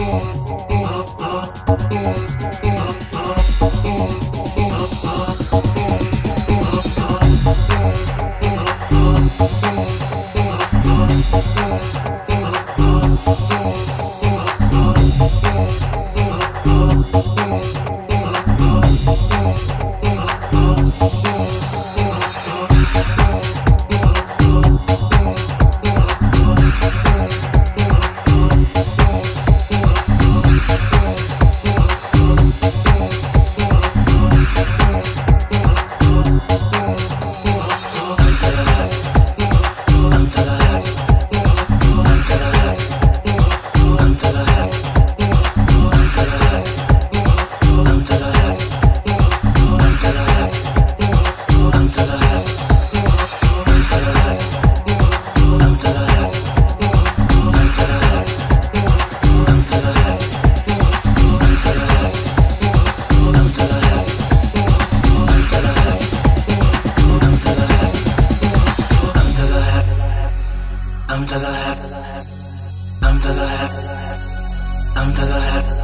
Oh, I'm to the left. I'm to the left. I'm to the left.